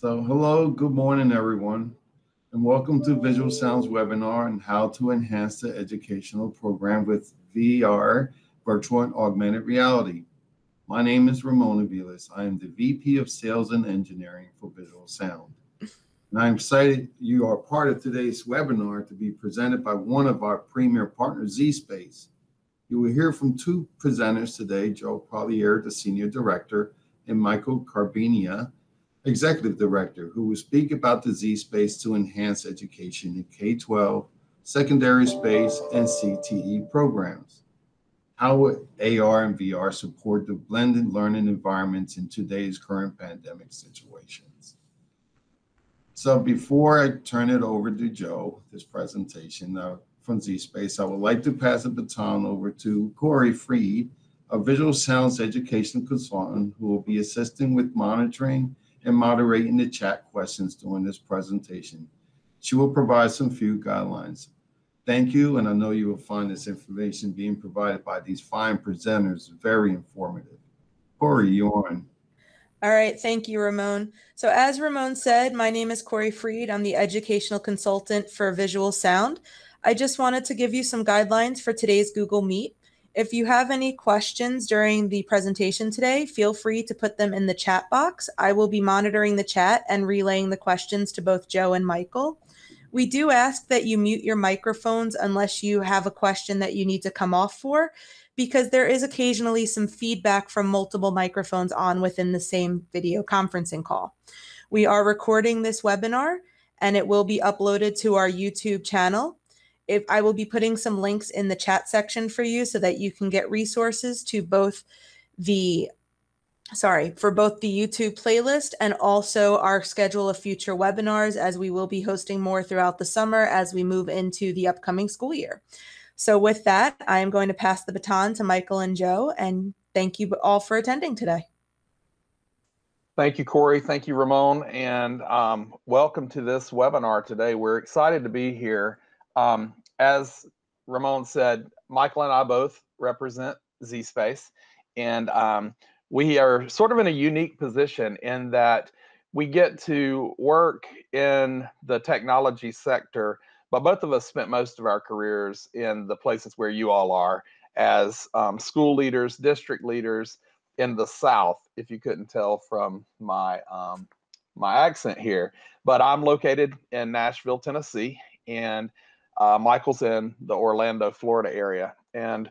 So hello, good morning, everyone, and welcome to Visual Sounds webinar on how to enhance the educational program with VR, virtual and augmented reality. My name is Ramona Vilas. I am the VP of Sales and Engineering for Visual Sound. And I'm excited you are part of today's webinar to be presented by one of our premier partners, zSpace. You will hear from two presenters today, Joe Poilier, the Senior Director, and Michael Carbinia, Executive Director, who will speak about the zSpace to enhance education in K-12, secondary space, and CTE programs. How would AR and VR support the blended learning environments in today's current pandemic situations? So before I turn it over to Joe, this presentation uh, from zSpace, I would like to pass the baton over to Corey Freed, a visual sounds education consultant who will be assisting with monitoring and moderating the chat questions during this presentation. She will provide some few guidelines. Thank you, and I know you will find this information being provided by these fine presenters very informative. Corey, you on. All right, thank you, Ramon. So as Ramon said, my name is Corey Freed. I'm the educational consultant for Visual Sound. I just wanted to give you some guidelines for today's Google Meet. If you have any questions during the presentation today, feel free to put them in the chat box. I will be monitoring the chat and relaying the questions to both Joe and Michael. We do ask that you mute your microphones unless you have a question that you need to come off for, because there is occasionally some feedback from multiple microphones on within the same video conferencing call. We are recording this webinar and it will be uploaded to our YouTube channel if I will be putting some links in the chat section for you so that you can get resources to both the sorry, for both the YouTube playlist and also our schedule of future webinars as we will be hosting more throughout the summer as we move into the upcoming school year. So with that, I am going to pass the baton to Michael and Joe and thank you all for attending today. Thank you, Corey. Thank you, Ramon. And um, welcome to this webinar today. We're excited to be here. Um, as Ramon said, Michael and I both represent zSpace, and um, we are sort of in a unique position in that we get to work in the technology sector, but both of us spent most of our careers in the places where you all are as um, school leaders, district leaders in the South, if you couldn't tell from my um, my accent here. But I'm located in Nashville, Tennessee, and uh, Michael's in the Orlando, Florida area. And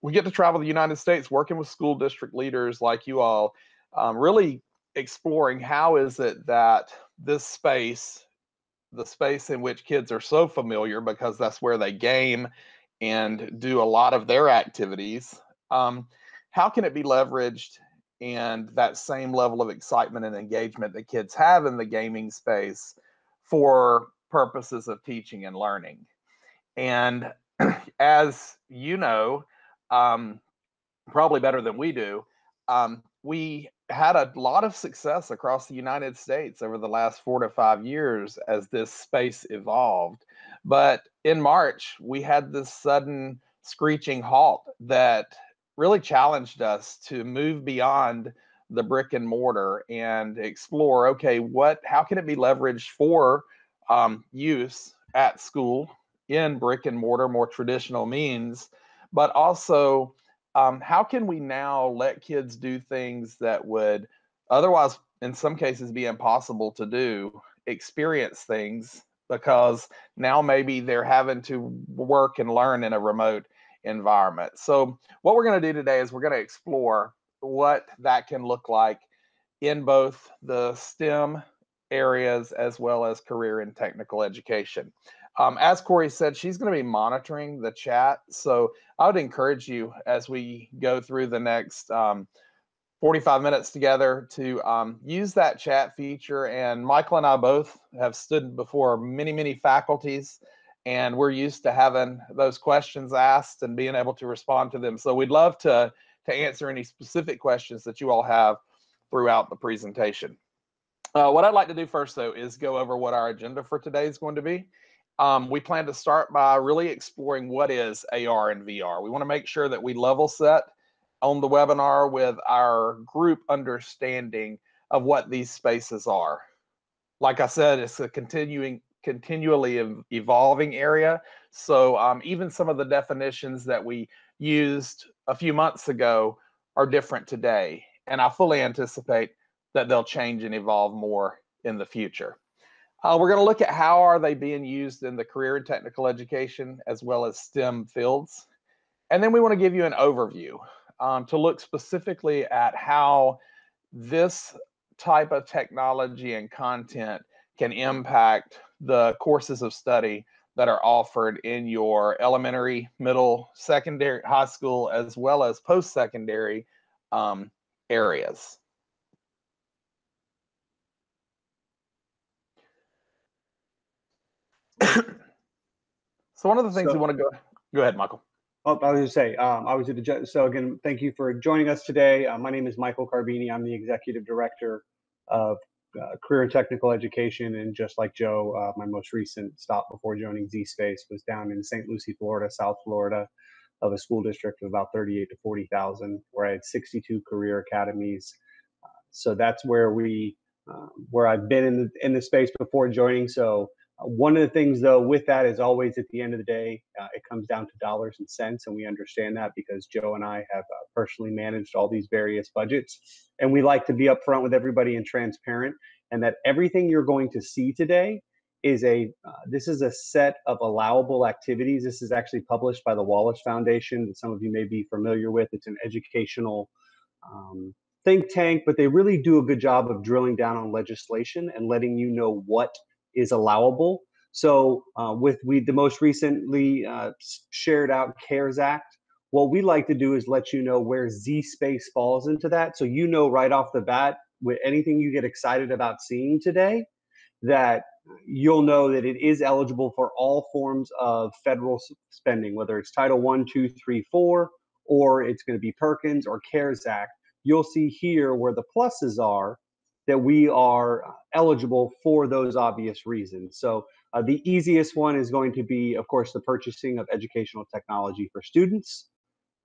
we get to travel the United States working with school district leaders like you all, um, really exploring how is it that this space, the space in which kids are so familiar because that's where they game and do a lot of their activities, um, how can it be leveraged and that same level of excitement and engagement that kids have in the gaming space for purposes of teaching and learning. And as you know, um, probably better than we do, um, we had a lot of success across the United States over the last four to five years as this space evolved. But in March, we had this sudden screeching halt that really challenged us to move beyond the brick and mortar and explore okay what how can it be leveraged for um, use at school in brick and mortar, more traditional means, but also um, how can we now let kids do things that would otherwise, in some cases, be impossible to do, experience things because now maybe they're having to work and learn in a remote environment. So, what we're going to do today is we're going to explore what that can look like in both the STEM areas as well as career and technical education. Um, as Corey said, she's going to be monitoring the chat. So I would encourage you as we go through the next um, 45 minutes together to um, use that chat feature. And Michael and I both have stood before many, many faculties, and we're used to having those questions asked and being able to respond to them. So we'd love to, to answer any specific questions that you all have throughout the presentation. Uh, what I'd like to do first, though, is go over what our agenda for today is going to be. Um, we plan to start by really exploring what is AR and VR. We want to make sure that we level set on the webinar with our group understanding of what these spaces are. like I said, it's a continuing, continually evolving area. So um, even some of the definitions that we used a few months ago are different today. And I fully anticipate that they'll change and evolve more in the future. Uh, we're going to look at how are they being used in the career and technical education as well as STEM fields. And then we want to give you an overview um, to look specifically at how this type of technology and content can impact the courses of study that are offered in your elementary, middle, secondary, high school, as well as post-secondary um, areas. so one of the things so, we want to go go ahead, Michael. Oh, I was going to say, um, I was at the so again, thank you for joining us today. Uh, my name is Michael Carbini. I'm the executive director of uh, career and technical education, and just like Joe, uh, my most recent stop before joining zSpace was down in St. Lucie, Florida, South Florida, of a school district of about 38 to 40,000, where I had 62 career academies. Uh, so that's where we, um, where I've been in the in the space before joining. So one of the things, though, with that is always at the end of the day, uh, it comes down to dollars and cents. And we understand that because Joe and I have uh, personally managed all these various budgets. And we like to be upfront with everybody and transparent. And that everything you're going to see today is a uh, this is a set of allowable activities. This is actually published by the Wallace Foundation that some of you may be familiar with. It's an educational um, think tank, but they really do a good job of drilling down on legislation and letting you know what is allowable. So uh, with we the most recently uh, shared out CARES Act, what we like to do is let you know where zSpace falls into that. So you know right off the bat with anything you get excited about seeing today, that you'll know that it is eligible for all forms of federal spending, whether it's Title One, Two, Three, Four, or it's going to be Perkins or CARES Act. You'll see here where the pluses are that we are uh, eligible for those obvious reasons. So uh, the easiest one is going to be, of course, the purchasing of educational technology for students.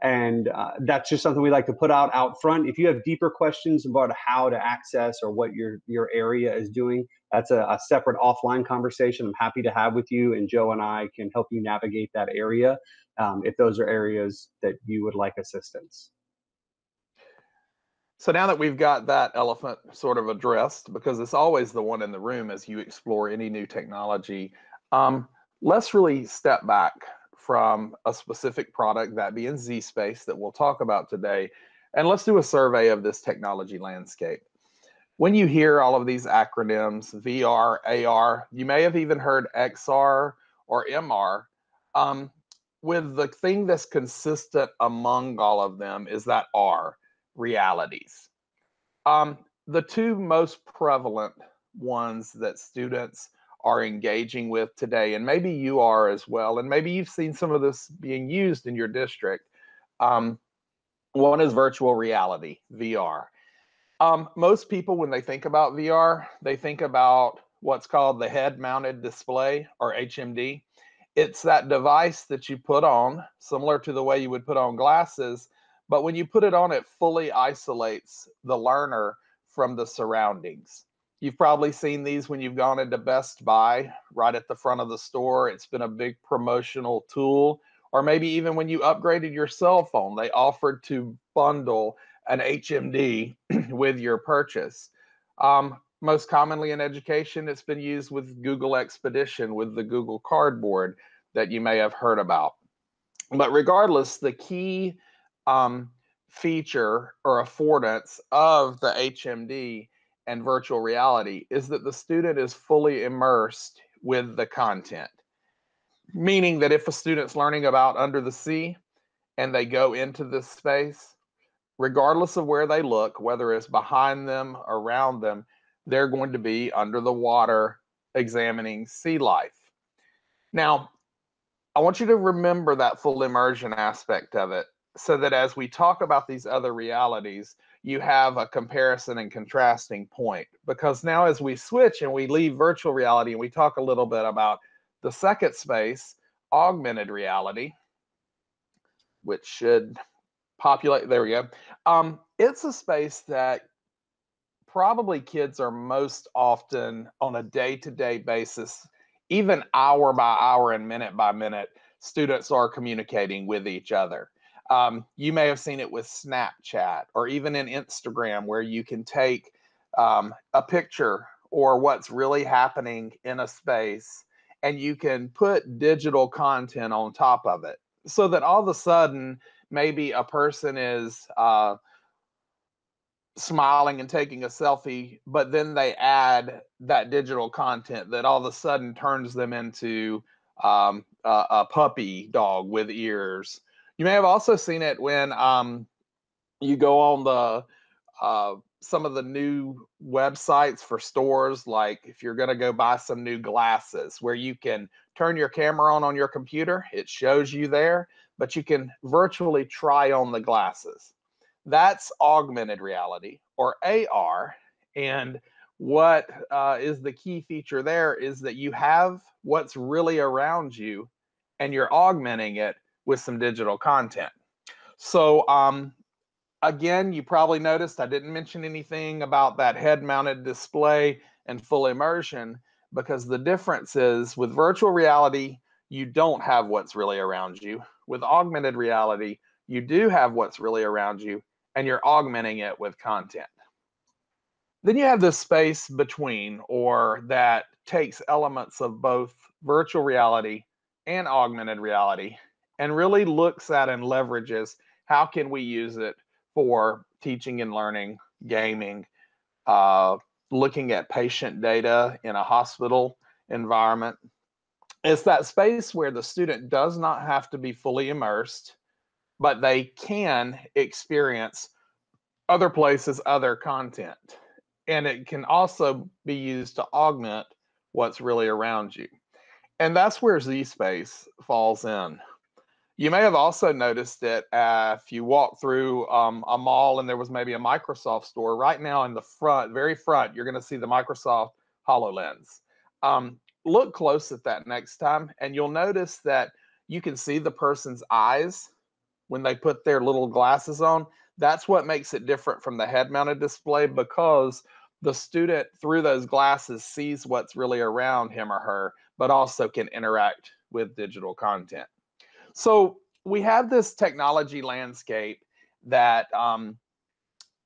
And uh, that's just something we like to put out out front. If you have deeper questions about how to access or what your, your area is doing, that's a, a separate offline conversation I'm happy to have with you. And Joe and I can help you navigate that area um, if those are areas that you would like assistance. So now that we've got that elephant sort of addressed, because it's always the one in the room as you explore any new technology, um, let's really step back from a specific product, that being zSpace that we'll talk about today, and let's do a survey of this technology landscape. When you hear all of these acronyms, VR, AR, you may have even heard XR or MR. Um, with the thing that's consistent among all of them is that R realities. Um, the two most prevalent ones that students are engaging with today, and maybe you are as well, and maybe you've seen some of this being used in your district. Um, one is virtual reality, VR. Um, most people, when they think about VR, they think about what's called the head mounted display or HMD. It's that device that you put on, similar to the way you would put on glasses, but when you put it on, it fully isolates the learner from the surroundings. You've probably seen these when you've gone into Best Buy right at the front of the store. It's been a big promotional tool. Or maybe even when you upgraded your cell phone, they offered to bundle an HMD with your purchase. Um, most commonly in education, it's been used with Google Expedition, with the Google Cardboard that you may have heard about. But regardless, the key um, feature or affordance of the HMD and virtual reality is that the student is fully immersed with the content. Meaning that if a student's learning about under the sea and they go into this space, regardless of where they look, whether it's behind them, around them, they're going to be under the water examining sea life. Now, I want you to remember that full immersion aspect of it so that as we talk about these other realities, you have a comparison and contrasting point. Because now, as we switch and we leave virtual reality and we talk a little bit about the second space, augmented reality, which should populate, there we go. Um, it's a space that probably kids are most often on a day to day basis, even hour by hour and minute by minute, students are communicating with each other. Um, you may have seen it with Snapchat or even in Instagram, where you can take um, a picture or what's really happening in a space and you can put digital content on top of it so that all of a sudden maybe a person is uh, smiling and taking a selfie, but then they add that digital content that all of a sudden turns them into um, a, a, puppy dog with ears. You may have also seen it when um, you go on the uh, some of the new websites for stores, like if you're going to go buy some new glasses, where you can turn your camera on on your computer, it shows you there, but you can virtually try on the glasses. That's augmented reality or AR. And what uh, is the key feature there is that you have what's really around you and you're augmenting it with some digital content. So, um, again, you probably noticed I didn't mention anything about that head mounted display and full immersion because the difference is with virtual reality, you don't have what's really around you. With augmented reality, you do have what's really around you and you're augmenting it with content. Then you have this space between or that takes elements of both virtual reality and augmented reality and really looks at and leverages how can we use it for teaching and learning, gaming, uh, looking at patient data in a hospital environment. It's that space where the student does not have to be fully immersed, but they can experience other places, other content. And it can also be used to augment what's really around you. And that's where zSpace falls in. You may have also noticed that uh, if you walk through um, a mall and there was maybe a Microsoft store, right now in the front, very front, you're going to see the Microsoft HoloLens. Um, look close at that next time, and you'll notice that you can see the person's eyes when they put their little glasses on. That's what makes it different from the head mounted display because the student, through those glasses, sees what's really around him or her, but also can interact with digital content. So we have this technology landscape that um,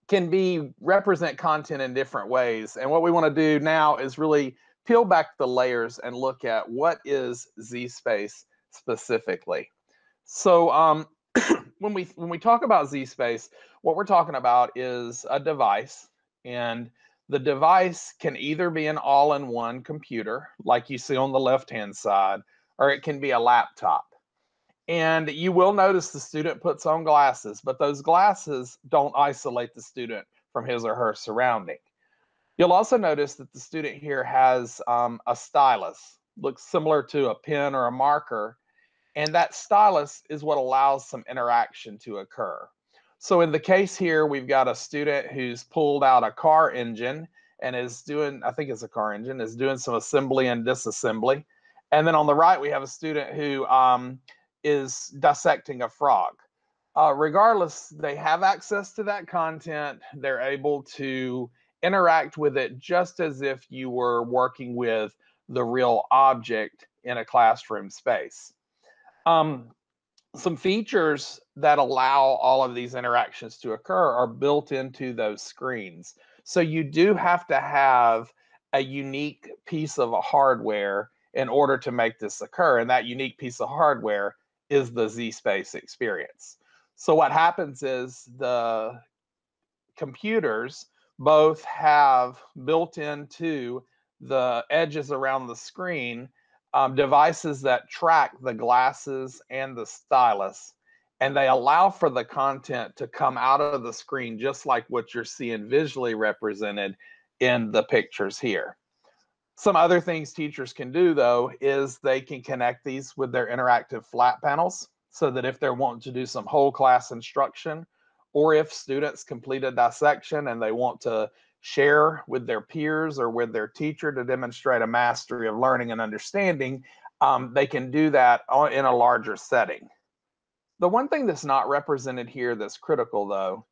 can be represent content in different ways. And what we want to do now is really peel back the layers and look at what is zSpace specifically. So um, when we when we talk about zSpace, what we're talking about is a device, and the device can either be an all-in-one computer, like you see on the left-hand side, or it can be a laptop. And you will notice the student puts on glasses, but those glasses don't isolate the student from his or her surrounding. You'll also notice that the student here has um, a stylus, looks similar to a pen or a marker, and that stylus is what allows some interaction to occur. So in the case here, we've got a student who's pulled out a car engine and is doing, I think it's a car engine, is doing some assembly and disassembly. And then on the right, we have a student who um, is dissecting a frog. Uh, regardless, they have access to that content. They're able to interact with it just as if you were working with the real object in a classroom space. Um, some features that allow all of these interactions to occur are built into those screens. So you do have to have a unique piece of hardware in order to make this occur. And that unique piece of hardware is the zSpace experience. So what happens is the computers both have built into the edges around the screen um, devices that track the glasses and the stylus and they allow for the content to come out of the screen just like what you're seeing visually represented in the pictures here. Some other things teachers can do though is they can connect these with their interactive flat panels so that if they're wanting to do some whole class instruction or if students complete a dissection and they want to share with their peers or with their teacher to demonstrate a mastery of learning and understanding, um, they can do that in a larger setting. The one thing that's not represented here that's critical though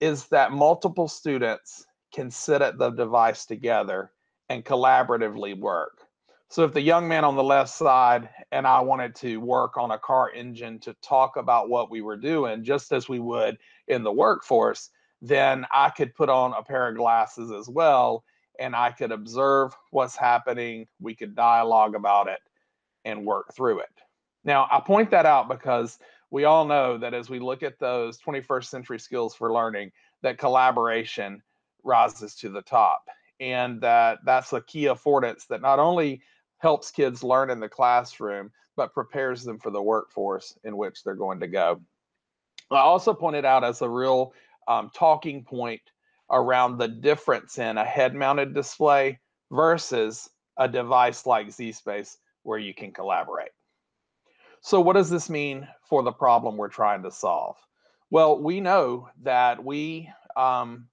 is that multiple students can sit at the device together and collaboratively work. So if the young man on the left side and I wanted to work on a car engine to talk about what we were doing, just as we would in the workforce, then I could put on a pair of glasses as well and I could observe what's happening. We could dialogue about it and work through it. Now, I point that out because we all know that as we look at those 21st century skills for learning, that collaboration rises to the top. And that that's a key affordance that not only helps kids learn in the classroom, but prepares them for the workforce in which they're going to go. I also pointed out as a real um, talking point around the difference in a head mounted display versus a device like zSpace where you can collaborate. So, what does this mean for the problem we're trying to solve? Well, we know that we um,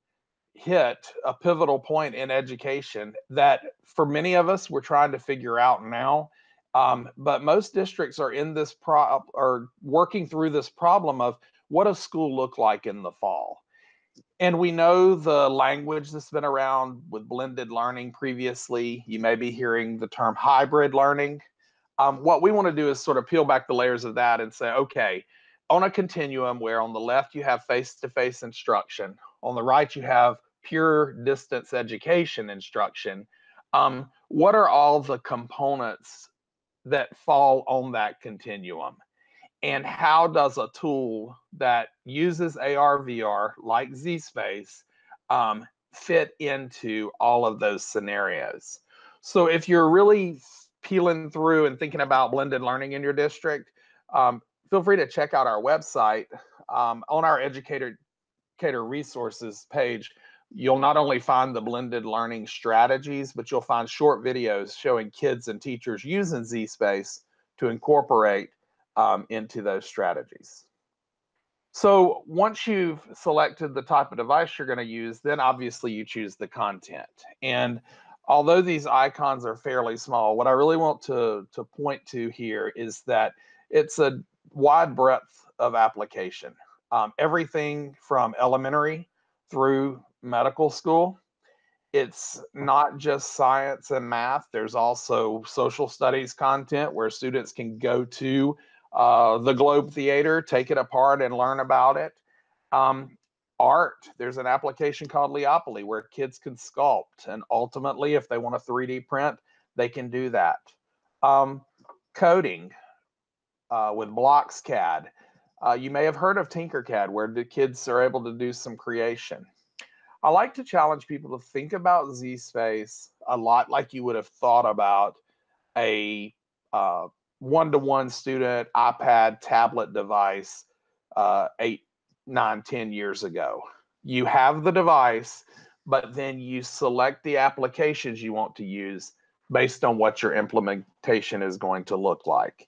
hit a pivotal point in education that for many of us we're trying to figure out now um, but most districts are in this pro are working through this problem of what does school look like in the fall? And we know the language that's been around with blended learning previously. You may be hearing the term hybrid learning. Um, what we want to do is sort of peel back the layers of that and say okay on a continuum where on the left you have face-to-face instruction on the right, you have pure distance education instruction. Um, what are all the components that fall on that continuum? And how does a tool that uses AR, VR like zSpace um, fit into all of those scenarios? So if you're really peeling through and thinking about blended learning in your district, um, feel free to check out our website. Um, on our educator educator resources page, you'll not only find the blended learning strategies, but you'll find short videos showing kids and teachers using zSpace to incorporate um, into those strategies. So once you've selected the type of device you're going to use, then obviously you choose the content. And although these icons are fairly small, what I really want to, to point to here is that it's a wide breadth of application um, everything from elementary through medical school. It's not just science and math. There's also social studies content where students can go to uh, the Globe Theater, take it apart, and learn about it. Um, art, there's an application called Leopoly where kids can sculpt, and ultimately, if they want a 3D print, they can do that. Um, coding uh, with BlocksCAD uh, you may have heard of Tinkercad, where the kids are able to do some creation. I like to challenge people to think about zSpace a lot like you would have thought about a uh, one-to-one student iPad tablet device uh, eight, nine, ten years ago. You have the device, but then you select the applications you want to use based on what your implementation is going to look like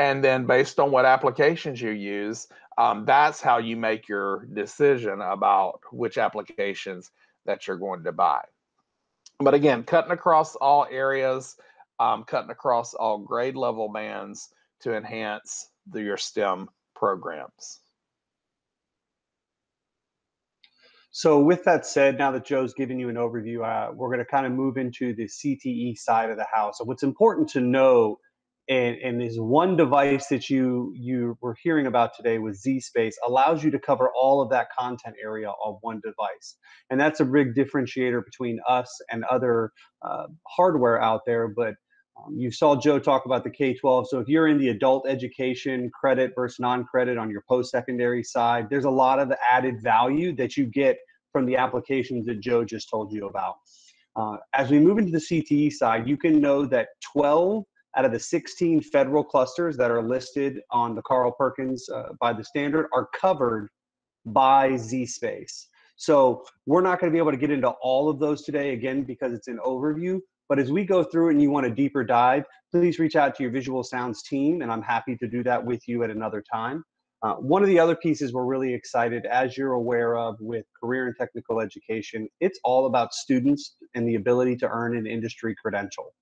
and then based on what applications you use um, that's how you make your decision about which applications that you're going to buy but again cutting across all areas um, cutting across all grade level bands to enhance the, your stem programs So with that said, now that Joe's given you an overview, uh, we're going to kind of move into the CTE side of the house. So what's important to know and, and this one device that you you were hearing about today with zSpace allows you to cover all of that content area on one device, and that's a big differentiator between us and other uh, hardware out there. But um, you saw Joe talk about the K-12. So if you're in the adult education credit versus non-credit on your post-secondary side, there's a lot of added value that you get from the applications that Joe just told you about. Uh, as we move into the CTE side, you can know that 12 out of the 16 federal clusters that are listed on the Carl Perkins uh, by the standard are covered by zSpace. So we're not going to be able to get into all of those today, again, because it's an overview. But as we go through it and you want a deeper dive, please reach out to your Visual Sounds team, and I'm happy to do that with you at another time. Uh, one of the other pieces we're really excited, as you're aware of with career and technical education, it's all about students and the ability to earn an industry credential.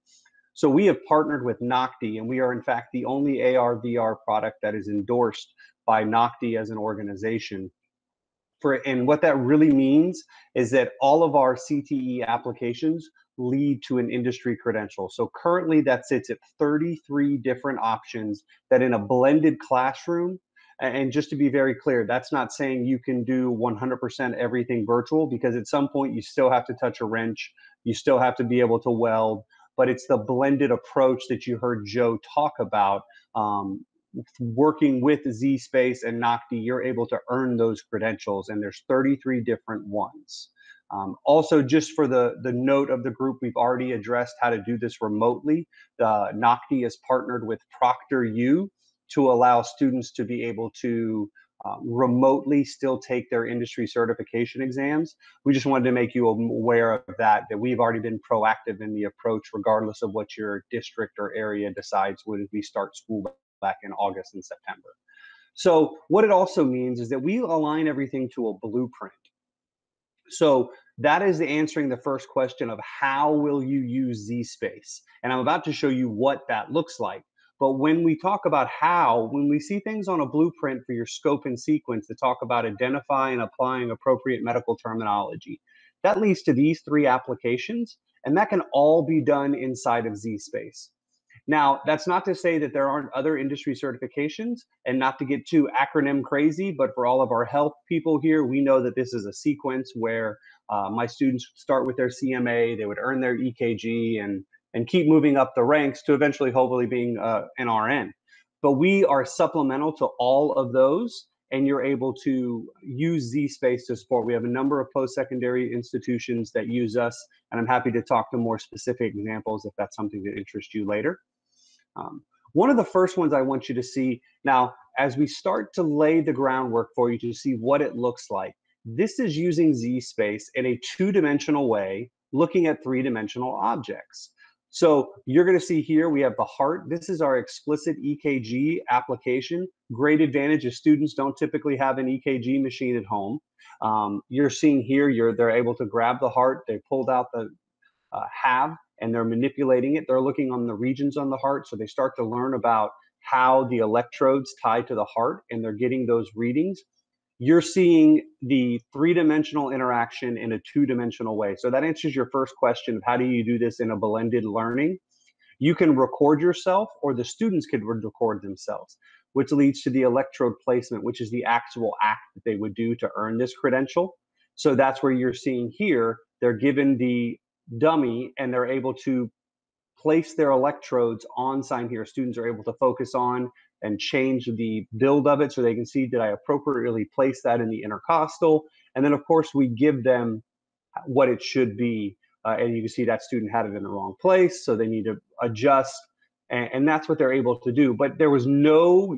So we have partnered with Nocti, and we are in fact the only AR VR product that is endorsed by Nocti as an organization. for and what that really means is that all of our CTE applications lead to an industry credential. So currently that sits at 33 different options that in a blended classroom and just to be very clear, that's not saying you can do 100% everything virtual because at some point you still have to touch a wrench, you still have to be able to weld, but it's the blended approach that you heard Joe talk about. Um, working with zSpace and NOCTI, you're able to earn those credentials, and there's 33 different ones. Um, also, just for the, the note of the group, we've already addressed how to do this remotely. The NOCTI is partnered with ProctorU to allow students to be able to uh, remotely still take their industry certification exams. We just wanted to make you aware of that, that we've already been proactive in the approach, regardless of what your district or area decides when we start school back in August and September. So what it also means is that we align everything to a blueprint. So that is answering the first question of how will you use zSpace? And I'm about to show you what that looks like. But when we talk about how, when we see things on a blueprint for your scope and sequence that talk about identifying and applying appropriate medical terminology, that leads to these three applications, and that can all be done inside of zSpace. Now, that's not to say that there aren't other industry certifications and not to get too acronym crazy, but for all of our health people here, we know that this is a sequence where uh, my students start with their CMA, they would earn their EKG and and keep moving up the ranks to eventually hopefully being uh, an RN. But we are supplemental to all of those, and you're able to use zSpace to support. We have a number of post-secondary institutions that use us, and I'm happy to talk to more specific examples if that's something that interests you later. Um, one of the first ones I want you to see now, as we start to lay the groundwork for you to see what it looks like, this is using zSpace in a two-dimensional way, looking at three-dimensional objects. So you're going to see here we have the heart. This is our explicit EKG application. Great advantage is students don't typically have an EKG machine at home. Um, you're seeing here, you're they're able to grab the heart. They pulled out the uh, have and they're manipulating it. They're looking on the regions on the heart, so they start to learn about how the electrodes tie to the heart, and they're getting those readings you're seeing the three-dimensional interaction in a two-dimensional way. So that answers your first question of how do you do this in a blended learning? You can record yourself or the students could record themselves, which leads to the electrode placement, which is the actual act that they would do to earn this credential. So that's where you're seeing here, they're given the dummy and they're able to place their electrodes on sign here. Students are able to focus on and change the build of it so they can see did I appropriately place that in the intercostal. And then, of course, we give them what it should be. Uh, and you can see that student had it in the wrong place, so they need to adjust. And, and that's what they're able to do. But there was no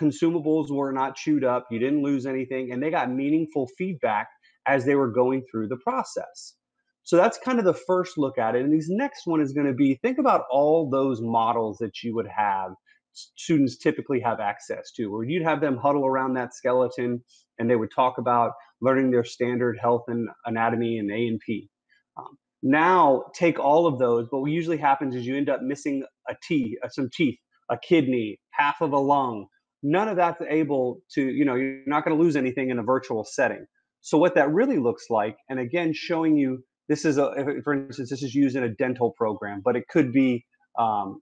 consumables were not chewed up. You didn't lose anything. And they got meaningful feedback as they were going through the process. So that's kind of the first look at it. And this next one is going to be think about all those models that you would have students typically have access to, where you'd have them huddle around that skeleton and they would talk about learning their standard health and anatomy and A and P. Um, now take all of those, but what usually happens is you end up missing a T, uh, some teeth, a kidney, half of a lung. None of that's able to, you know, you're not going to lose anything in a virtual setting. So what that really looks like, and again, showing you this is a, for instance, this is used in a dental program, but it could be um,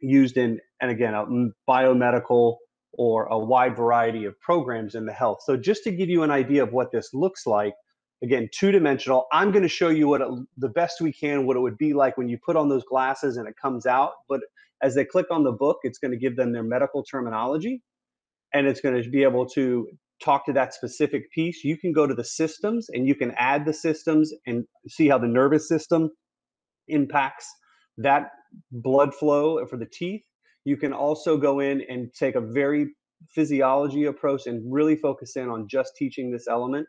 used in, and again, a biomedical or a wide variety of programs in the health. So just to give you an idea of what this looks like, again, two dimensional, I'm going to show you what it, the best we can, what it would be like when you put on those glasses and it comes out. But as they click on the book, it's going to give them their medical terminology and it's going to be able to talk to that specific piece. You can go to the systems and you can add the systems and see how the nervous system impacts that blood flow for the teeth. You can also go in and take a very physiology approach and really focus in on just teaching this element.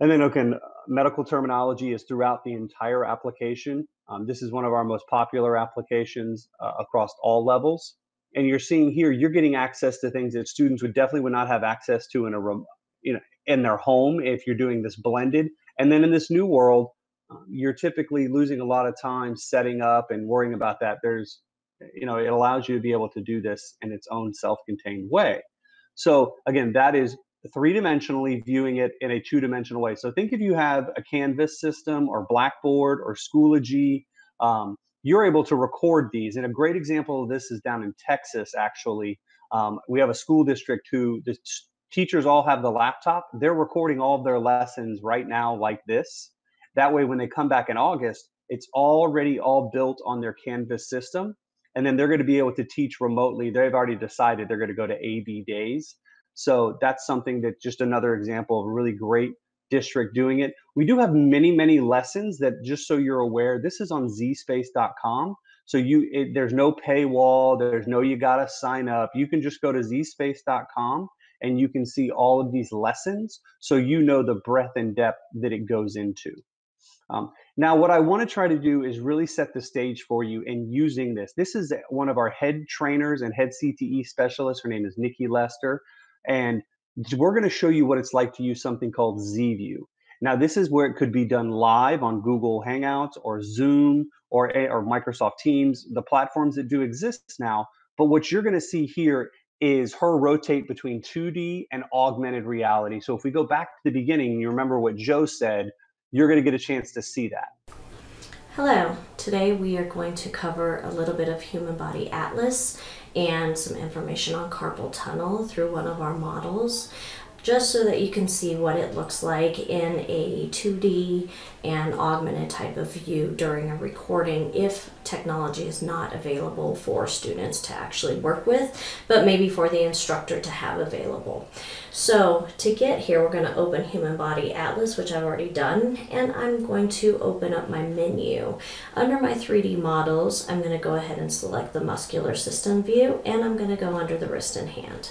And then, okay, medical terminology is throughout the entire application. Um, this is one of our most popular applications uh, across all levels. And you're seeing here, you're getting access to things that students would definitely would not have access to in a room, you know in their home if you're doing this blended. And then in this new world, you're typically losing a lot of time setting up and worrying about that. There's, you know, it allows you to be able to do this in its own self contained way. So, again, that is three-dimensionally viewing it in a two-dimensional way. So think if you have a Canvas system or Blackboard or Schoology, um, you're able to record these. And a great example of this is down in Texas, actually. Um, we have a school district who the teachers all have the laptop. They're recording all of their lessons right now like this. That way, when they come back in August, it's already all built on their Canvas system. And then they're going to be able to teach remotely. They've already decided they're going to go to AB days. So that's something that just another example of a really great district doing it. We do have many, many lessons that just so you're aware, this is on zspace.com. So you it, there's no paywall, there's no you got to sign up. You can just go to zspace.com and you can see all of these lessons so you know the breadth and depth that it goes into. Um, now, what I want to try to do is really set the stage for you in using this. This is one of our head trainers and head CTE specialists. Her name is Nikki Lester. And we're going to show you what it's like to use something called ZView. Now, this is where it could be done live on Google Hangouts or Zoom or, or Microsoft Teams, the platforms that do exist now. But what you're going to see here is her rotate between 2D and augmented reality. So if we go back to the beginning, you remember what Joe said, you're going to get a chance to see that. Hello, today we are going to cover a little bit of human body atlas and some information on carpal tunnel through one of our models just so that you can see what it looks like in a 2D and augmented type of view during a recording if technology is not available for students to actually work with, but maybe for the instructor to have available. So to get here, we're going to open Human Body Atlas, which I've already done, and I'm going to open up my menu. Under my 3D models, I'm going to go ahead and select the muscular system view, and I'm going to go under the wrist and hand.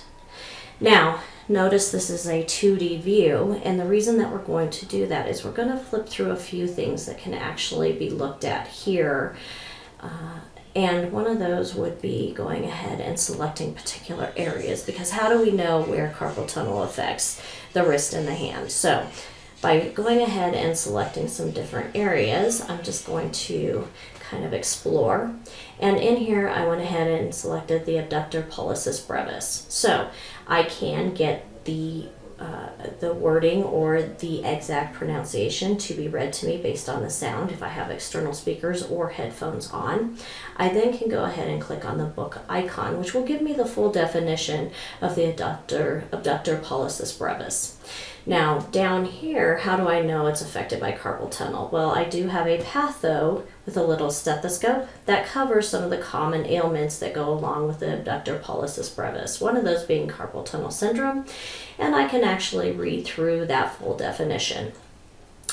Now, notice this is a 2D view, and the reason that we're going to do that is we're going to flip through a few things that can actually be looked at here. Uh, and one of those would be going ahead and selecting particular areas because how do we know where carpal tunnel affects the wrist and the hand? So by going ahead and selecting some different areas, I'm just going to kind of explore. And in here, I went ahead and selected the abductor pollicis brevis. So I can get the uh, the wording or the exact pronunciation to be read to me based on the sound if I have external speakers or headphones on. I then can go ahead and click on the book icon, which will give me the full definition of the abductor, abductor pollicis brevis. Now, down here, how do I know it's affected by carpal tunnel? Well, I do have a patho with a little stethoscope that covers some of the common ailments that go along with the abductor pollicis brevis, one of those being carpal tunnel syndrome, and I can actually read through that full definition.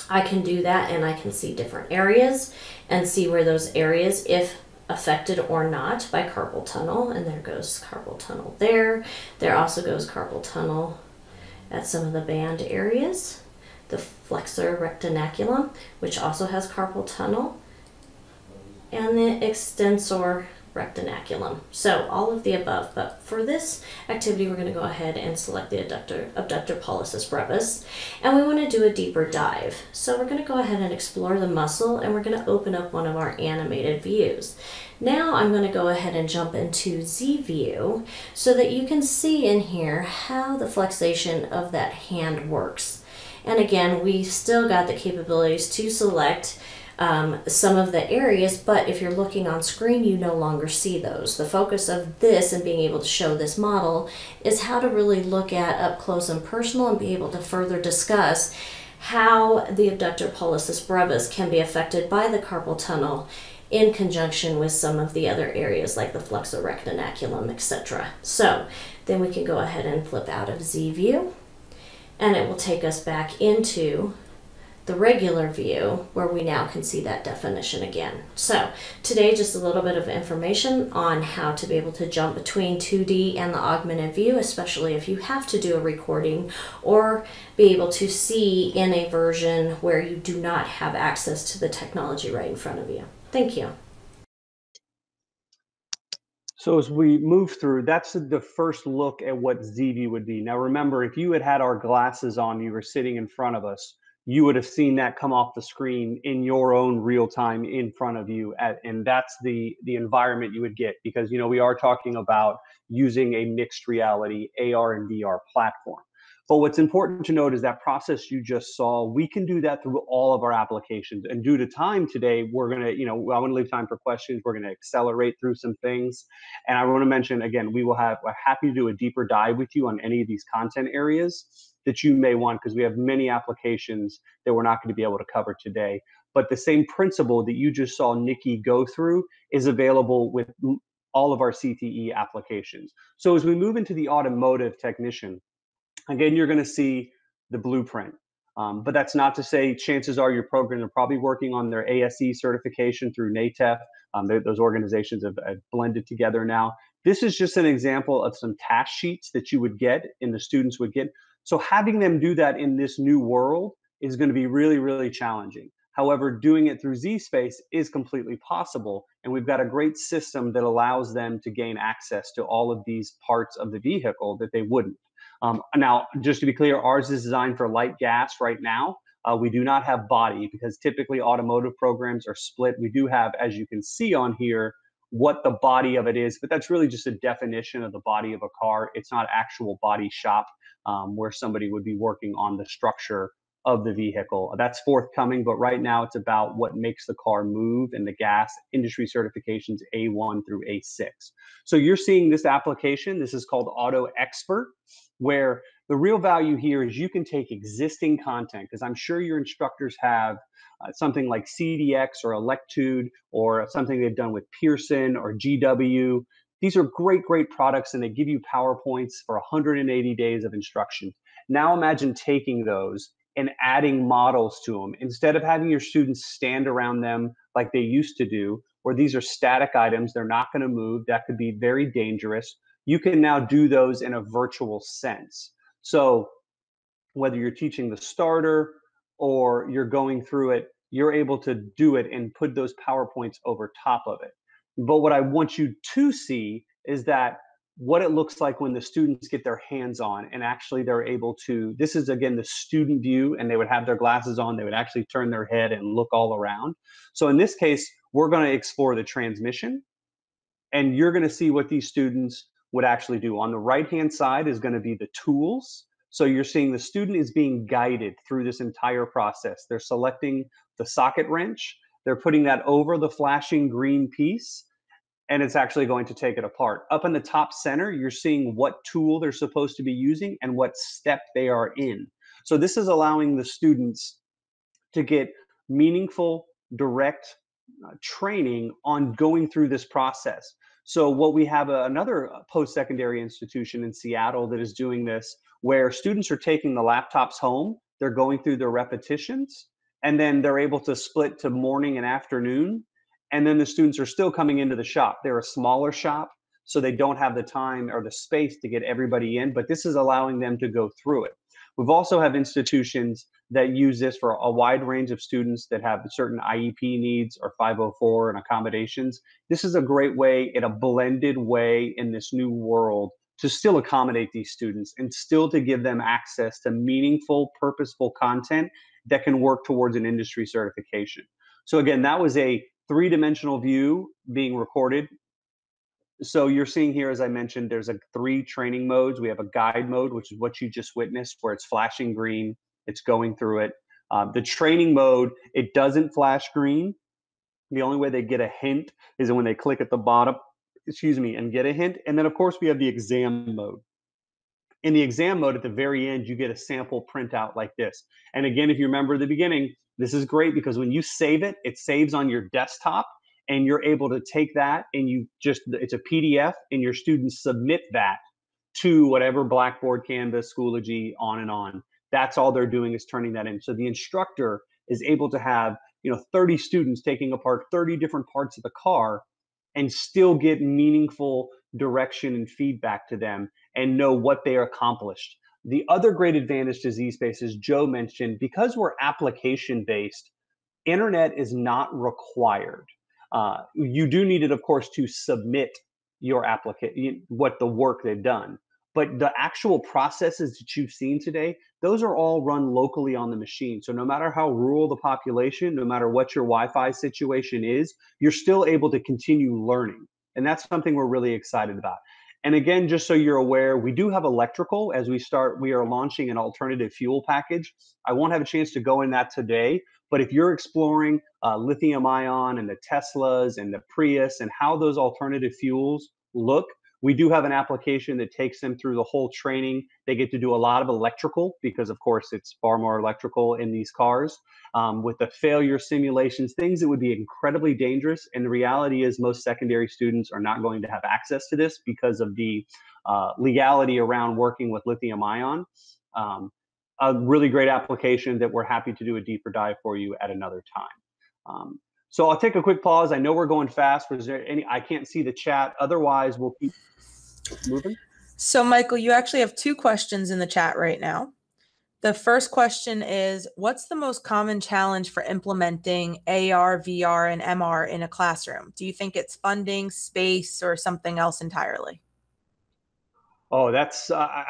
I can do that and I can see different areas and see where those areas, if affected or not by carpal tunnel, and there goes carpal tunnel there. There also goes carpal tunnel at some of the band areas. The flexor retinaculum, which also has carpal tunnel, and the extensor retinaculum. So all of the above, but for this activity, we're gonna go ahead and select the abductor, abductor pollicis brevis, and we wanna do a deeper dive. So we're gonna go ahead and explore the muscle, and we're gonna open up one of our animated views. Now I'm going to go ahead and jump into Z view so that you can see in here how the flexation of that hand works. And again, we still got the capabilities to select um, some of the areas, but if you're looking on screen, you no longer see those. The focus of this and being able to show this model is how to really look at up close and personal and be able to further discuss how the abductor pollicis brevis can be affected by the carpal tunnel in conjunction with some of the other areas like the flexor retinaculum, etc. So then we can go ahead and flip out of Z view and it will take us back into the regular view where we now can see that definition again. So today just a little bit of information on how to be able to jump between 2D and the augmented view, especially if you have to do a recording or be able to see in a version where you do not have access to the technology right in front of you. Thank you. So as we move through, that's the first look at what ZView would be. Now remember, if you had had our glasses on, you were sitting in front of us, you would have seen that come off the screen in your own real time in front of you. At, and that's the, the environment you would get because, you know, we are talking about using a mixed reality AR and VR platform. But what's important to note is that process you just saw, we can do that through all of our applications. And due to time today, we're going to, you know, I want to leave time for questions. We're going to accelerate through some things. And I want to mention again, we will have, we're happy to do a deeper dive with you on any of these content areas that you may want because we have many applications that we're not going to be able to cover today. But the same principle that you just saw Nikki go through is available with all of our CTE applications. So as we move into the automotive technician, Again, you're going to see the blueprint. Um, but that's not to say chances are your program are probably working on their ASE certification through NATEF. Um, those organizations have, have, blended together now. This is just an example of some task sheets that you would get and the students would get. So having them do that in this new world is going to be really, really challenging. However, doing it through zSpace is completely possible. And we've got a great system that allows them to gain access to all of these parts of the vehicle that they wouldn't. Um, now, just to be clear, ours is designed for light gas right now. Uh, we do not have body because typically automotive programs are split. We do have, as you can see on here, what the body of it is, but that's really just a definition of the body of a car. It's not actual body shop um, where somebody would be working on the structure of the vehicle. That's forthcoming, but right now it's about what makes the car move and the gas industry certifications A1 through A6. So you're seeing this application. This is called Auto Expert where the real value here is you can take existing content because I'm sure your instructors have uh, something like CDX or Electude or something they've done with Pearson or GW. These are great, great products and they give you PowerPoints for 180 days of instruction. Now imagine taking those and adding models to them instead of having your students stand around them like they used to do, where these are static items, they're not going to move. That could be very dangerous you can now do those in a virtual sense. So whether you're teaching the starter or you're going through it, you're able to do it and put those PowerPoints over top of it. But what I want you to see is that what it looks like when the students get their hands on and actually they're able to this is again the student view and they would have their glasses on they would actually turn their head and look all around so in this case we're going to explore the transmission and you're going to see what these students would actually do. On the right hand side is going to be the tools. So you're seeing the student is being guided through this entire process. They're selecting the socket wrench, they're putting that over the flashing green piece, and it's actually going to take it apart. Up in the top center, you're seeing what tool they're supposed to be using and what step they are in. So this is allowing the students to get meaningful, direct uh, training on going through this process. So what we have a, another uh, post-secondary institution in Seattle that is doing this, where students are taking the laptops home, they're going through their repetitions, and then they're able to split to morning and afternoon, and then the students are still coming into the shop. They're a smaller shop, so they don't have the time or the space to get everybody in, but this is allowing them to go through it. We've also have institutions that use this for a wide range of students that have certain IEP needs or 504 and accommodations. This is a great way in a blended way in this new world to still accommodate these students and still to give them access to meaningful, purposeful content that can work towards an industry certification. So again, that was a three-dimensional view being recorded so you're seeing here, as I mentioned, there's a three training modes. We have a guide mode, which is what you just witnessed, where it's flashing green, it's going through it. Uh, the training mode, it doesn't flash green. The only way they get a hint is when they click at the bottom, excuse me, and get a hint. And then, of course, we have the exam mode. In the exam mode, at the very end, you get a sample printout like this. And again, if you remember the beginning, this is great because when you save it, it saves on your desktop and you're able to take that and you just it's a pdf and your students submit that to whatever blackboard canvas schoology on and on. That's all they're doing is turning that in. So the instructor is able to have you know 30 students taking apart 30 different parts of the car and still get meaningful direction and feedback to them and know what they accomplished. The other great advantage to zspace as joe mentioned because we're application based internet is not required uh, you do need it, of course, to submit your application, what the work they've done. But the actual processes that you've seen today, those are all run locally on the machine. So no matter how rural the population, no matter what your Wi-Fi situation is, you're still able to continue learning. And that's something we're really excited about. And again, just so you're aware, we do have electrical as we start. We are launching an alternative fuel package. I won't have a chance to go in that today, but if you're exploring uh, lithium ion and the Teslas and the Prius and how those alternative fuels look, we do have an application that takes them through the whole training. They get to do a lot of electrical because, of course, it's far more electrical in these cars. Um, with the failure simulations, things that would be incredibly dangerous. And the reality is, most secondary students are not going to have access to this because of the uh, legality around working with lithium ion. Um, a really great application that we're happy to do a deeper dive for you at another time. Um, so I'll take a quick pause. I know we're going fast. Was there any? I can't see the chat. Otherwise, we'll keep moving. So, Michael, you actually have two questions in the chat right now. The first question is What's the most common challenge for implementing AR, VR, and MR in a classroom? Do you think it's funding, space, or something else entirely? Oh, that's, uh,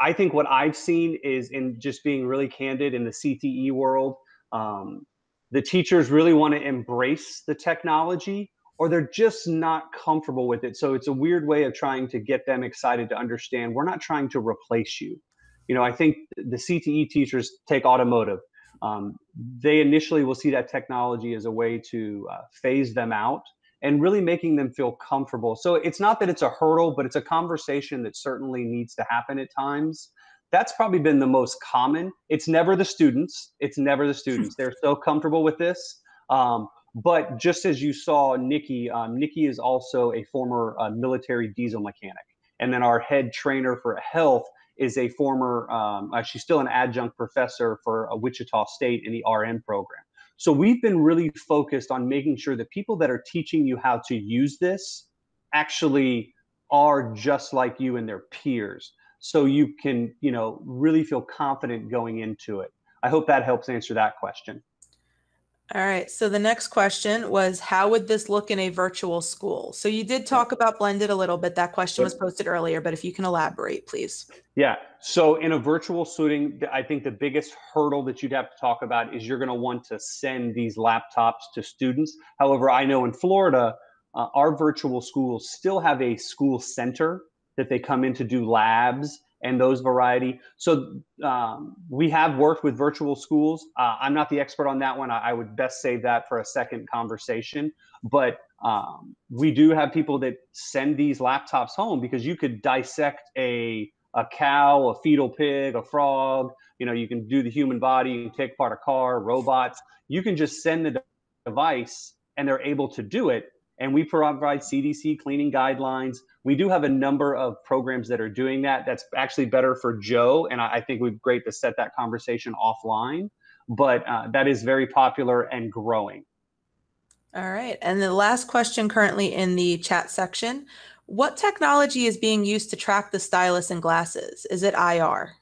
I think what I've seen is in just being really candid in the CTE world, um, the teachers really want to embrace the technology or they're just not comfortable with it. So it's a weird way of trying to get them excited to understand we're not trying to replace you. You know, I think the CTE teachers take automotive. Um, they initially will see that technology as a way to uh, phase them out and really making them feel comfortable. So it's not that it's a hurdle, but it's a conversation that certainly needs to happen at times. That's probably been the most common. It's never the students. It's never the students. They're so comfortable with this. Um, but just as you saw Nikki, um, Nikki is also a former uh, military diesel mechanic. And then our head trainer for health is a former, um, uh, she's still an adjunct professor for uh, Wichita State in the RN program. So we've been really focused on making sure that people that are teaching you how to use this actually are just like you and their peers. So you can, you know, really feel confident going into it. I hope that helps answer that question. All right. So the next question was How would this look in a virtual school? So you did talk about blended a little bit. That question was posted earlier, but if you can elaborate, please. Yeah. So in a virtual shooting, I think the biggest hurdle that you'd have to talk about is you're going to want to send these laptops to students. However, I know in Florida, uh, our virtual schools still have a school center that they come in to do labs and those variety. So um, we have worked with virtual schools. Uh, I'm not the expert on that one. I, I, would best save that for a second conversation. But um, we do have people that send these laptops home because you could dissect a a cow, a fetal pig, a frog. You know, you can do the human body, you can take apart a car, robots. You can just send the device, and they're able to do it. And we provide CDC cleaning guidelines we do have a number of programs that are doing that. That's actually better for Joe, and I, I think we'd great to set that conversation offline. But uh, that is very popular and growing. All right. And the last question currently in the chat section What technology is being used to track the stylus and glasses? Is it IR?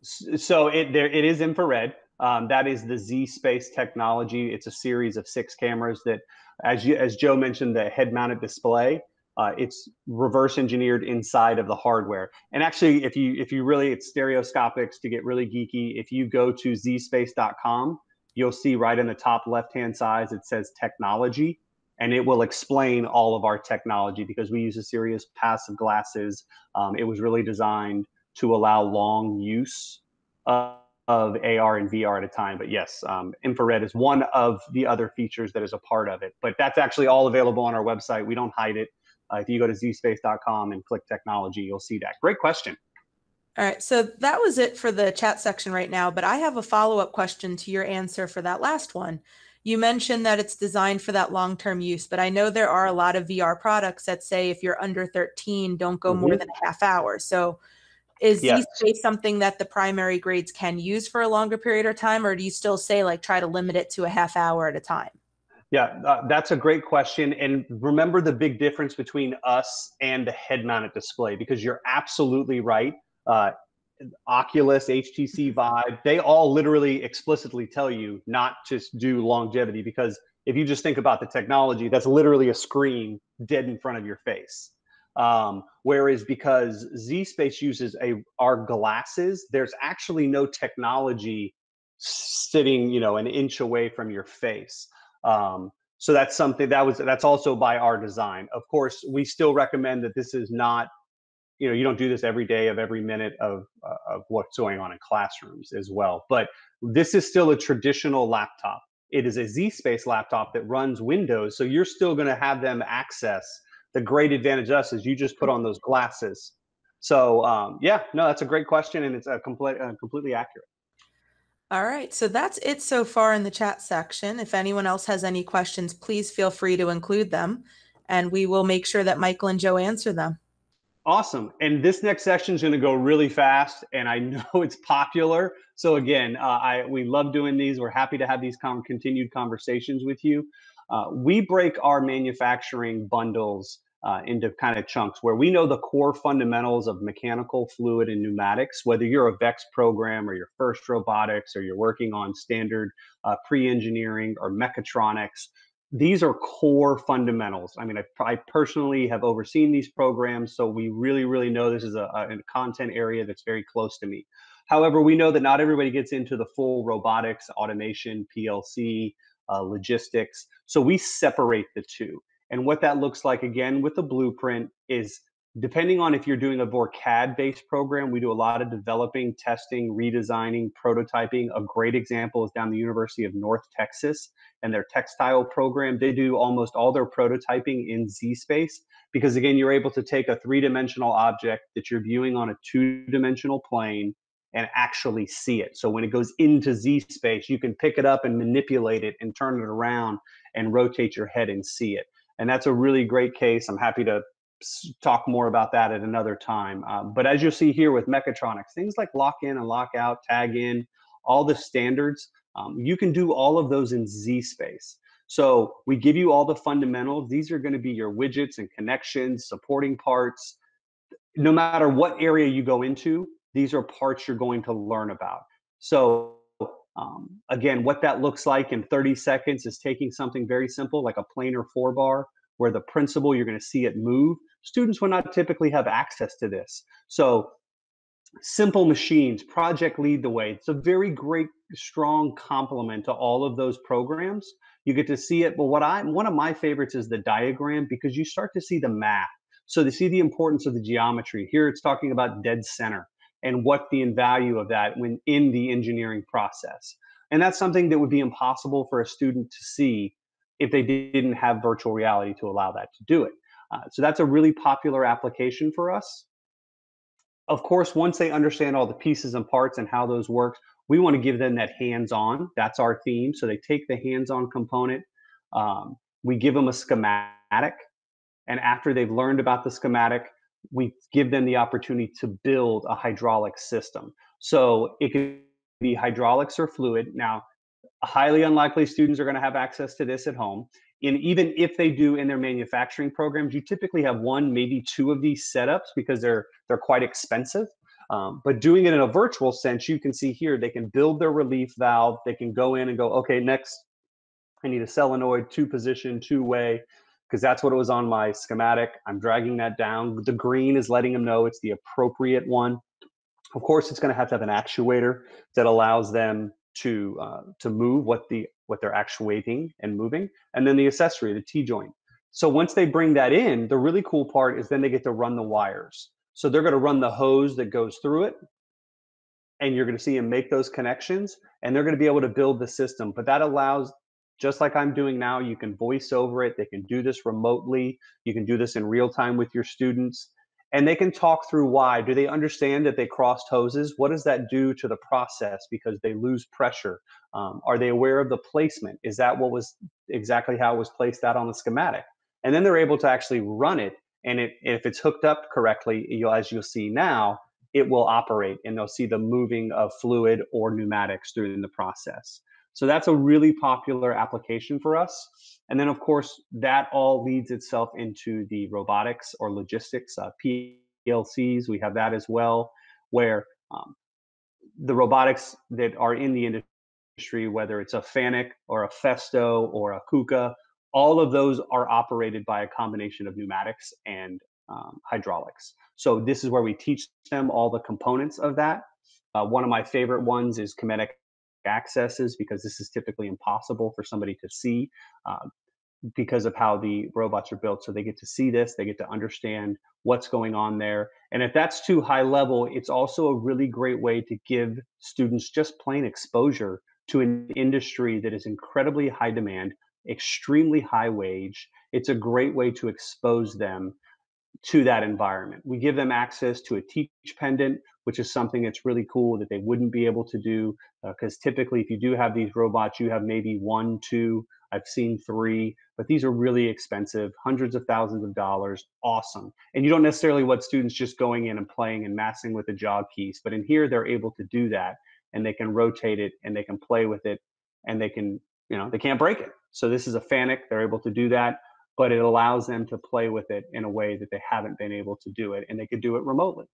So it, there, it is infrared. Um, that is the zSpace technology. It's a series of six cameras that, as, you, as Joe mentioned, the head mounted display uh, it's reverse engineered inside of the hardware. And actually, if you if you really it's stereoscopics to get really geeky. If you go to zspace.com, you'll see right in the top left hand side it says technology, and it will explain all of our technology because we use a series of passive glasses. Um, it was really designed to allow long use of, of AR and VR at a time. But yes, um, infrared is one of the other features that is a part of it. But that's actually all available on our website. We don't hide it. Uh, if you go to zspace.com and click technology, you'll see that. Great question. All right. So that was it for the chat section right now, but I have a follow up question to your answer for that last one. You mentioned that it's designed for that long term use, but I know there are a lot of VR products that say if you're under 13, don't go mm-hmm. more than a half hour. So is. zSpace something that the primary grades can use for a longer period of time, or do you still say like try to limit it to a half hour at a time? Yeah, uh, that's a great question. And remember the big difference between us and the head mounted display because you're absolutely right. Uh, Oculus, HTC Vive, they all literally explicitly tell you not to do longevity because if you just think about the technology, that's literally a screen dead in front of your face. Um, whereas because zSpace uses a our glasses, there's actually no technology sitting, you know, an inch away from your face. Um, so that's something that was that's also by our design. Of course, we still recommend that this is not you know you don't do this every day of every minute of uh, of what's going on in classrooms as well but this is still a traditional laptop It is a zSpace laptop that runs windows so you're still going to have them access the great advantage us is you just put on those glasses so um, yeah no that's a great question and it's a complete uh, completely accurate All right, so that's it so far in the chat section. If anyone else has any questions, please feel free to include them, and we will make sure that Michael and Joe answer them. Awesome. And this next section is going to go really fast, and I know it's popular. So again, uh, I we love doing these. We're happy to have these con- continued conversations with you. Uh, we break our manufacturing bundles uh, into kind of chunks where we know the core fundamentals of mechanical, fluid, and pneumatics. Whether you're a VEX program or your FIRST robotics or you're working on standard uh, pre-engineering or mechatronics, these are core fundamentals. I mean, I, I, personally have overseen these programs, so we really, really know this is a, a, a, content area that's very close to me. However, we know that not everybody gets into the full robotics, automation, PLC, uh, logistics. So we separate the two. And what that looks like again with the blueprint is depending on if you're doing a more CAD based program, we do a lot of developing, testing, redesigning, prototyping. A great example is down the University of North Texas and their textile program. They do almost all their prototyping in zSpace because, again, you're able to take a three dimensional object that you're viewing on a two dimensional plane and actually see it. So when it goes into zSpace, you can pick it up and manipulate it and turn it around and rotate your head and see it and that's a really great case. I'm happy to talk more about that at another time. Um, but as you'll see here with mechatronics, things like lock in and lock out, tag in, all the standards, um, you can do all of those in zSpace. So we give you all the fundamentals. These are going to be your widgets and connections, supporting parts. No matter what area you go into, these are parts you're going to learn about. So um, again, what that looks like in 30 seconds is taking something very simple like a planar four bar, where the principle you're going to see it move. Students will not typically have access to this. So, simple machines, Project Lead the Way. It's a very great, strong complement to all of those programs. You get to see it. But what I one of my favorites is the diagram because you start to see the math. So to see the importance of the geometry. Here it's talking about dead center and what the value of that when in the engineering process. And that's something that would be impossible for a student to see if they didn't have virtual reality to allow that to do it. Uh, so that's a really popular application for us. Of course, once they understand all the pieces and parts and how those work, we want to give them that hands-on. That's our theme. So they take the hands-on component. Um, we give them a schematic, and after they've learned about the schematic, we give them the opportunity to build a hydraulic system. So it could be hydraulics or fluid. Now, highly unlikely students are going to have access to this at home. And even if they do in their manufacturing programs, you typically have one, maybe two of these setups because they're they're quite expensive. Um, but doing it in a virtual sense, you can see here they can build their relief valve. They can go in and go, okay, next, I need a solenoid, two position, two way because that's what it was on my schematic. I'm dragging that down. The green is letting them know it's the appropriate one. Of course, it's going to have to have an actuator that allows them to uh, to move what the what they're actuating and moving, and then the accessory, the T joint. So once they bring that in, the really cool part is then they get to run the wires. So they're going to run the hose that goes through it, and you're going to see them make those connections, and they're going to be able to build the system. But that allows just like I'm doing now. You can voice over it. They can do this remotely. You can do this in real time with your students. And they can talk through why. Do they understand that they crossed hoses? What does that do to the process because they lose pressure? Um, are they aware of the placement? Is that what was exactly how it was placed out on the schematic? And then they're able to actually run it. And it, if it's hooked up correctly, you'll, as you'll see now, it will operate and they'll see the moving of fluid or pneumatics through the process. So that's a really popular application for us. And then, of course, that all leads itself into the robotics or logistics, uh, PLCs. We have that as well, where um, the robotics that are in the industry, whether it's a FANUC or a Festo or a KUKA, all of those are operated by a combination of pneumatics and um, hydraulics. So this is where we teach them all the components of that. Uh, one of my favorite ones is Cometic accesses because this is typically impossible for somebody to see. Uh, because of how the robots are built. So they get to see this, they get to understand what's going on there. And if that's too high level, it's also a really great way to give students just plain exposure to an industry that is incredibly high demand, extremely high wage. It's a great way to expose them to that environment. We give them access to a teach pendant, which is something that's really cool that they wouldn't be able to do. Because uh, typically, if you do have these robots, you have maybe one, two, I've seen three, but these are really expensive, hundreds of thousands of dollars. Awesome. And you don't necessarily want students just going in and playing and massing with the jog keys, but in here, they're able to do that and they can rotate it and they can play with it and they can, you know, they can't break it. So this is a FANUC. They're able to do that but it allows them to play with it in a way that they haven't been able to do it, and they could do it remotely.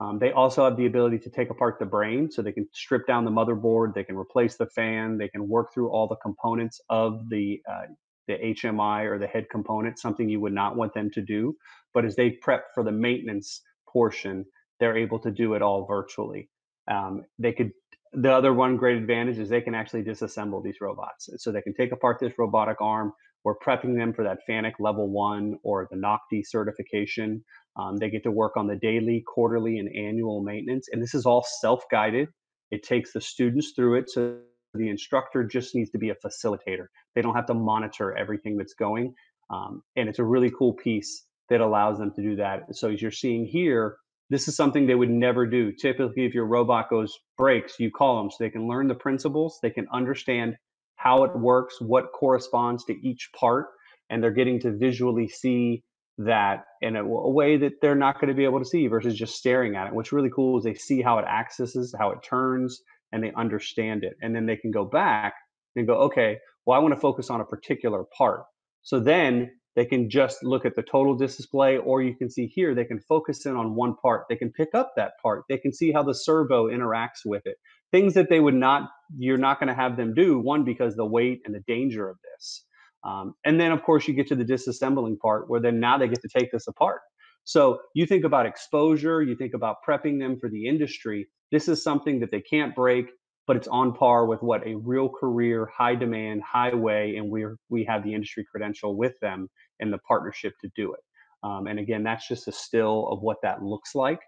Um, they also have the ability to take apart the brain, so they can strip down the motherboard, they can replace the fan, they can work through all the components of the uh, the HMI or the head component, something you would not want them to do. But as they prep for the maintenance portion, they're able to do it all virtually. Um, they could. The other one great advantage is they can actually disassemble these robots, so they can take apart this robotic arm, we're prepping them for that FANUC level one or the NOCTI certification. Um, they get to work on the daily, quarterly, and annual maintenance. And this is all self guided. It takes the students through it. So the instructor just needs to be a facilitator. They don't have to monitor everything that's going. Um, and it's a really cool piece that allows them to do that. So as you're seeing here, this is something they would never do. Typically, if your robot goes breaks, you call them so they can learn the principles, they can understand how it works, what corresponds to each part, and they're getting to visually see that in a, a way that they're not going to be able to see versus just staring at it. What's really cool is they see how it accesses, how it turns, and they understand it. And then they can go back and go, okay, well, I want to focus on a particular part. So then they can just look at the total display, or you can see here, they can focus in on one part. They can pick up that part. They can see how the servo interacts with it things that they would not you're not going to have them do one because the weight and the danger of this. Um, and then of course you get to the disassembling part where then now they get to take this apart. So you think about exposure you think about prepping them for the industry. This is something that they can't break but it's on par with what a real career high demand highway and we're we have the industry credential with them and the partnership to do it. Um, and again that's just a still of what that looks like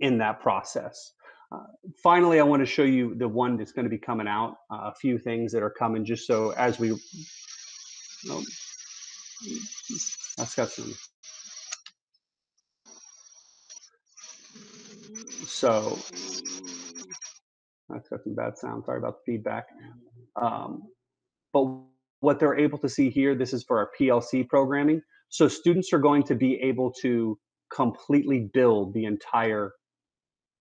in that process finally, I want to show you the one that's going to be coming out, uh, a few things that are coming just so as we, oh, that's got some, so that's got some bad sound, sorry about the feedback. Um, but what they're able to see here, this is for our PLC programming. So students are going to be able to completely build the entire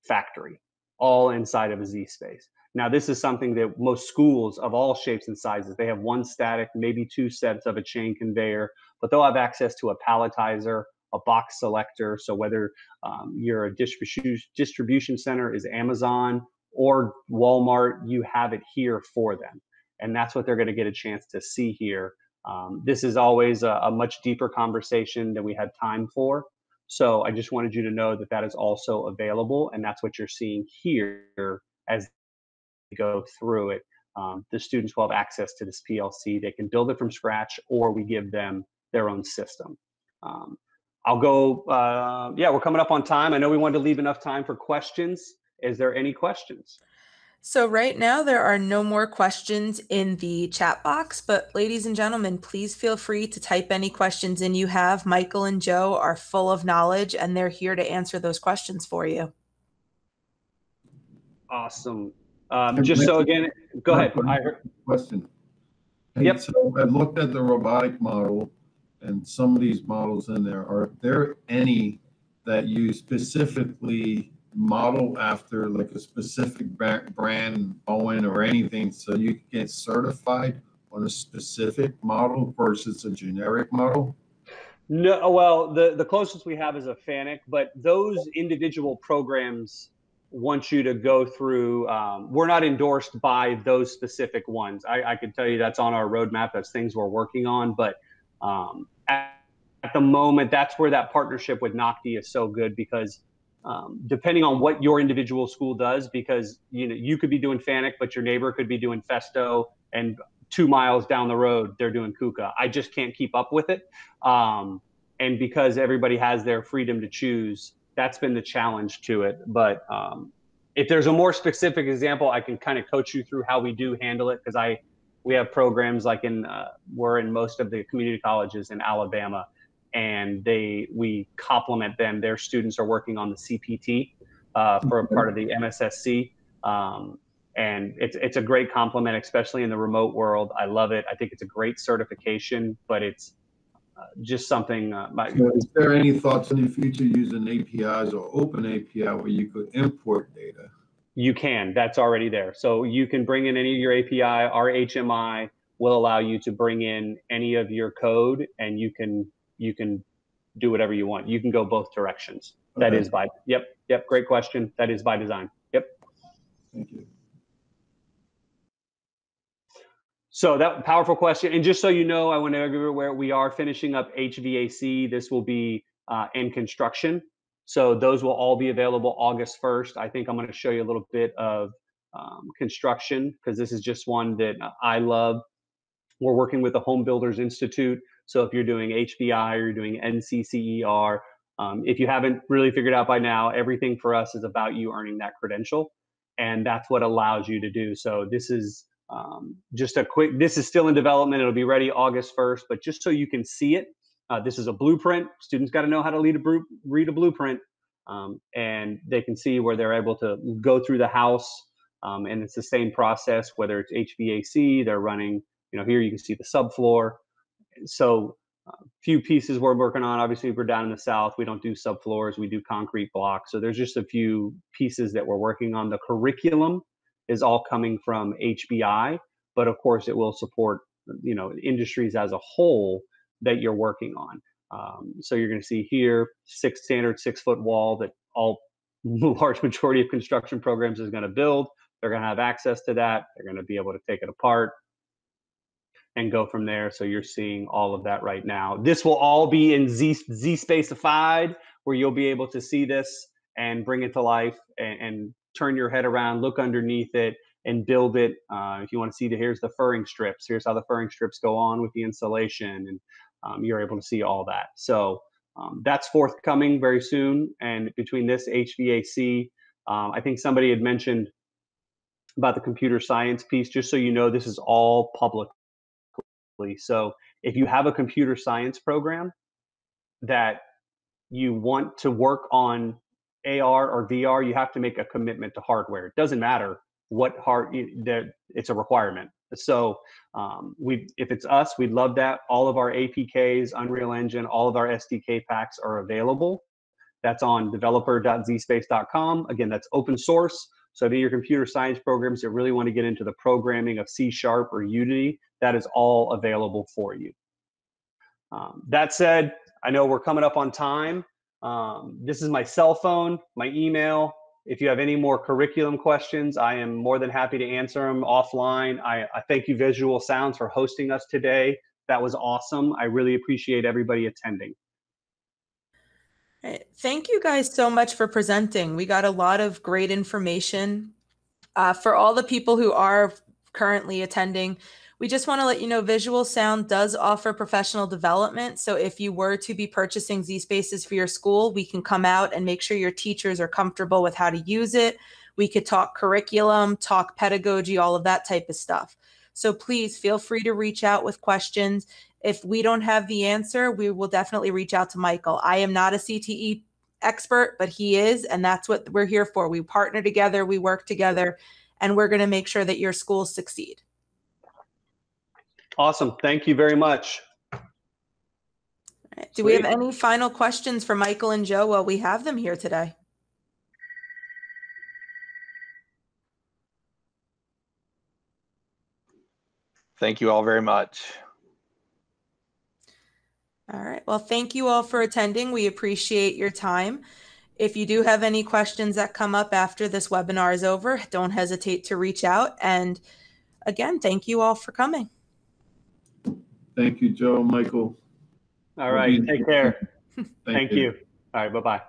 factory all inside of a zSpace. Now, this is something that most schools of all shapes and sizes, they have one static, maybe two sets of a chain conveyor, but they'll have access to a palletizer, a box selector. So whether um, you're a distribution center is Amazon or Walmart, you have it here for them. And that's what they're going to get a chance to see here. Um, this is always a, a much deeper conversation than we had time for. So I just wanted you to know that that is also available, and that's what you're seeing here as they go through it. Um, the students will have access to this PLC. They can build it from scratch, or we give them their own system. Um, I'll go. Uh, yeah, we're coming up on time. I know we wanted to leave enough time for questions. Is there any questions? So right now there are no more questions in the chat box, but ladies and gentlemen, please feel free to type any questions in you have. Michael and Joe are full of knowledge and they're here to answer those questions for you. Awesome. Um, just so again, go ahead. I heard. Question. Hey, Yep. So I looked at the robotic model and some of these models in there, are there any that you specifically model after like a specific brand, Boeing or anything, so you get certified on a specific model versus a generic model? No, well, the, the closest we have is a FANUC, but those individual programs want you to go through. Um, we're not endorsed by those specific ones. I, I can tell you that's on our roadmap. That's things we're working on. But um, at, at the moment, that's where that partnership with NOCTI is so good because um, depending on what your individual school does, because you know you could be doing FANUC, but your neighbor could be doing Festo, and two miles down the road they're doing KUKA. I just can't keep up with it. Um, and because everybody has their freedom to choose, that's been the challenge to it. But um, if there's a more specific example, I can kind of coach you through how we do handle it because I we have programs like in uh, we're in most of the community colleges in Alabama, and they we complement them. Their students are working on the CPT uh, for a part of the MSSC. Um, and it's it's a great compliment, especially in the remote world. I love it. I think it's a great certification, but it's uh, just something. Uh, my, So is there any thoughts in the future using APIs or open API where you could import data? you can. That's already there. So you can bring in any of your API. Our HMI will allow you to bring in any of your code, and you can you can do whatever you want. You can go both directions. That Okay. is by. Yep. Yep. Great question. That is by design. Yep. Thank you. So that powerful question, and just so you know, I want to everywhere we are finishing up HVAC. This will be uh, in construction, so those will all be available August first. I think I'm going to show you a little bit of um, construction because this is just one that I love. We're working with the Home Builders Institute, so if you're doing HBI or you're doing NCCER, um, if you haven't really figured out by now, everything for us is about you earning that credential, and that's what allows you to do. So this is um, just a quick, this is still in development. It'll be ready August 1st, but just so you can see it, uh, this is a blueprint. Students got to know how to read a, bru- read a blueprint um, and they can see where they're able to go through the house. Um, and it's the same process, whether it's HVAC, they're running, you know, here you can see the subfloor. So a few pieces we're working on. Obviously, we're down in the south. We don't do subfloors. We do concrete blocks. So there's just a few pieces that we're working on. The curriculum is all coming from HBI, but of course it will support you know industries as a whole that you're working on. Um, so you're going to see here six standard six foot wall that all large majority of construction programs is going to build. They're going to have access to that. They're going to be able to take it apart and go from there. So you're seeing all of that right now. This will all be in Z Z spacified, where you'll be able to see this and bring it to life and, and turn your head around, look underneath it, and build it. Uh, if you want to see the here's the furring strips. Here's how the furring strips go on with the insulation, and um, you're able to see all that. So um, that's forthcoming very soon. And between this HVAC, um, I think somebody had mentioned about the computer science piece. Just so you know, this is all So if you have a computer science program that you want to work on AR or VR, you have to make a commitment to hardware. It doesn't matter what hard it's a requirement. So um, we, if it's us, we'd love that. All of our APKs, Unreal Engine, all of our SDK packs are available. That's on developer.zspace.com. Again, that's open source. So if your computer science programs that really want to get into the programming of C Sharp or Unity, that is all available for you. Um, that said, I know we're coming up on time. Um, this is my cell phone, my email. If you have any more curriculum questions, I am more than happy to answer them offline. I, I thank you, Visual Sounds, for hosting us today. That was awesome. I really appreciate everybody attending. Thank you guys so much for presenting. We got a lot of great information. Uh, for all the people who are currently attending, we just want to let you know Visual Sound does offer professional development. So if you were to be purchasing zSpaces for your school, we can come out and make sure your teachers are comfortable with how to use it. We could talk curriculum, talk pedagogy, all of that type of stuff. So please feel free to reach out with questions. If we don't have the answer, we will definitely reach out to Michael. I am not a CTE expert, but he is, and that's what we're here for. We partner together, we work together, and we're going to make sure that your schools succeed. Awesome. Thank you very much. All right. Do we have any final questions for Michael and Joe while we have them here today? Thank you all very much. All right. Well, thank you all for attending. We appreciate your time. If you do have any questions that come up after this webinar is over, don't hesitate to reach out. And again, thank you all for coming. Thank you, Joe, Michael. All right. Take care. Thank Thank you. All right. Bye bye.